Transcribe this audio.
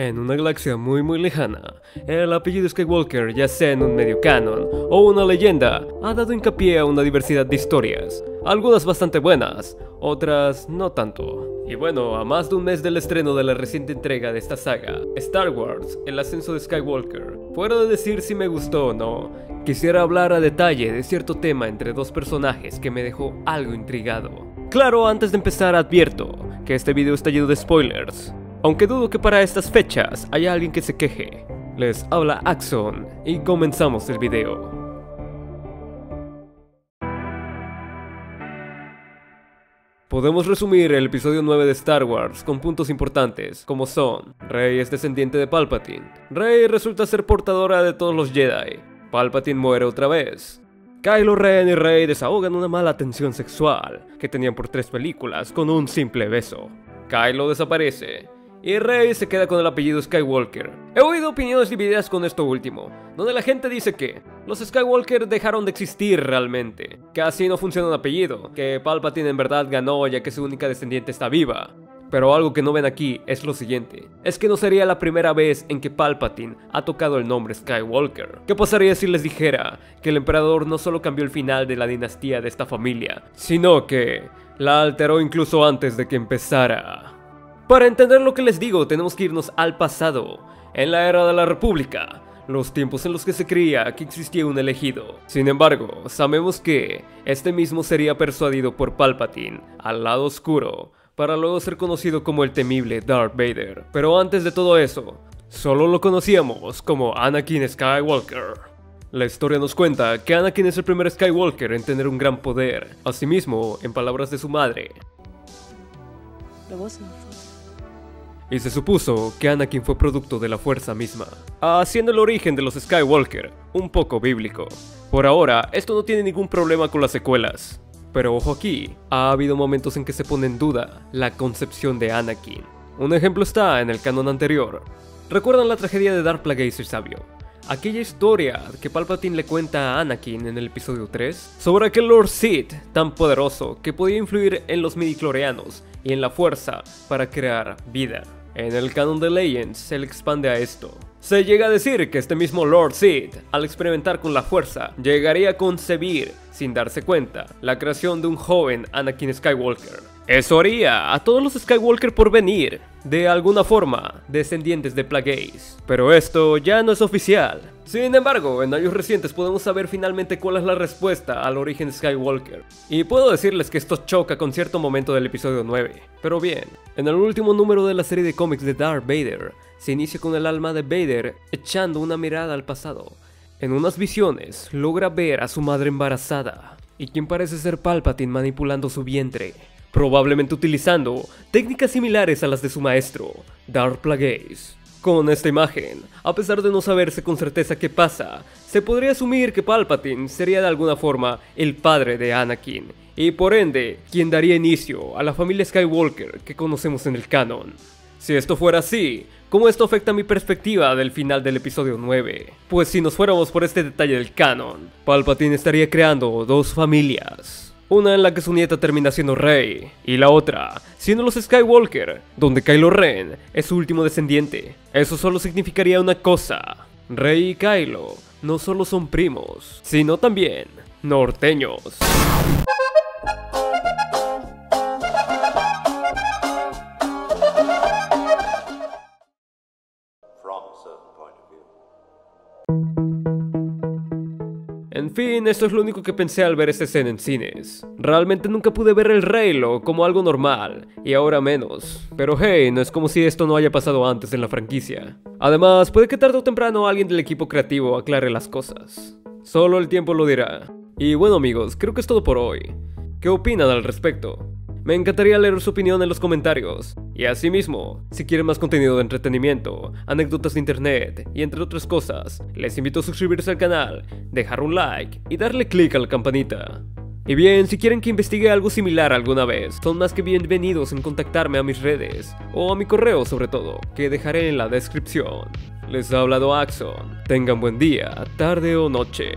En una galaxia muy muy lejana, el apellido Skywalker, ya sea en un medio canon o una leyenda, ha dado hincapié a una diversidad de historias, algunas bastante buenas, otras no tanto. Y bueno, a más de un mes del estreno de la reciente entrega de esta saga, Star Wars, el ascenso de Skywalker, fuera de decir si me gustó o no, quisiera hablar a detalle de cierto tema entre dos personajes que me dejó algo intrigado. Claro, antes de empezar advierto que este video está lleno de spoilers, aunque dudo que para estas fechas haya alguien que se queje. Les habla Axon y comenzamos el video. Podemos resumir el episodio 9 de Star Wars con puntos importantes, como son, Rey es descendiente de Palpatine, Rey resulta ser portadora de todos los Jedi, Palpatine muere otra vez, Kylo Ren y Rey desahogan una mala tensión sexual que tenían por tres películas con un simple beso, Kylo desaparece, y Rey se queda con el apellido Skywalker. He oído opiniones divididas con esto último, donde la gente dice que los Skywalker dejaron de existir realmente, que así no funciona un apellido, que Palpatine en verdad ganó ya que su única descendiente está viva. Pero algo que no ven aquí es lo siguiente, es que no sería la primera vez en que Palpatine ha tocado el nombre Skywalker. ¿Qué pasaría si les dijera que el emperador no solo cambió el final de la dinastía de esta familia, sino que la alteró incluso antes de que empezara? Para entender lo que les digo, tenemos que irnos al pasado, en la era de la República, los tiempos en los que se creía que existía un elegido. Sin embargo, sabemos que este mismo sería persuadido por Palpatine al lado oscuro, para luego ser conocido como el temible Darth Vader. Pero antes de todo eso, solo lo conocíamos como Anakin Skywalker. La historia nos cuenta que Anakin es el primer Skywalker en tener un gran poder. Asimismo, en palabras de su madre, y se supuso que Anakin fue producto de la fuerza misma, haciendo el origen de los Skywalker un poco bíblico. Por ahora, esto no tiene ningún problema con las secuelas. Pero ojo aquí, ha habido momentos en que se pone en duda la concepción de Anakin. Un ejemplo está en el canon anterior. ¿Recuerdan la tragedia de Darth Plagueis el Sabio? Aquella historia que Palpatine le cuenta a Anakin en el episodio 3 sobre aquel Lord Sith tan poderoso que podía influir en los midichlorianos y en la fuerza para crear vida. En el canon de Legends se le expande a esto. Se llega a decir que este mismo Lord Sith, al experimentar con la fuerza, llegaría a concebir, sin darse cuenta, la creación de un joven Anakin Skywalker. Eso haría a todos los Skywalker por venir, de alguna forma, descendientes de Plagueis. Pero esto ya no es oficial, sin embargo, en años recientes podemos saber finalmente cuál es la respuesta al origen Skywalker. Y puedo decirles que esto choca con cierto momento del episodio 9. Pero bien, en el último número de la serie de cómics de Darth Vader, se inicia con el alma de Vader echando una mirada al pasado. En unas visiones, logra ver a su madre embarazada, y quien parece ser Palpatine manipulando su vientre, probablemente utilizando técnicas similares a las de su maestro, Darth Plagueis. Con esta imagen, a pesar de no saberse con certeza qué pasa, se podría asumir que Palpatine sería de alguna forma el padre de Anakin, y por ende, quien daría inicio a la familia Skywalker que conocemos en el canon. Si esto fuera así, ¿cómo esto afecta mi perspectiva del final del episodio 9? Pues si nos fuéramos por este detalle del canon, Palpatine estaría creando dos familias. Una en la que su nieta termina siendo rey, y la otra siendo los Skywalker, donde Kylo Ren es su último descendiente. Eso solo significaría una cosa. Rey y Kylo no solo son primos, sino también norteños. En fin, esto es lo único que pensé al ver esta escena en cines. Realmente nunca pude ver el Reylo como algo normal, y ahora menos. Pero hey, no es como si esto no haya pasado antes en la franquicia. Además, puede que tarde o temprano alguien del equipo creativo aclare las cosas. Solo el tiempo lo dirá. Y bueno amigos, creo que es todo por hoy. ¿Qué opinan al respecto? Me encantaría leer su opinión en los comentarios. Y asimismo, si quieren más contenido de entretenimiento, anécdotas de internet y entre otras cosas, les invito a suscribirse al canal, dejar un like y darle click a la campanita. Y bien, si quieren que investigue algo similar alguna vez, son más que bienvenidos en contactarme a mis redes, o a mi correo sobre todo, que dejaré en la descripción. Les ha hablado Axon, tengan buen día, tarde o noche.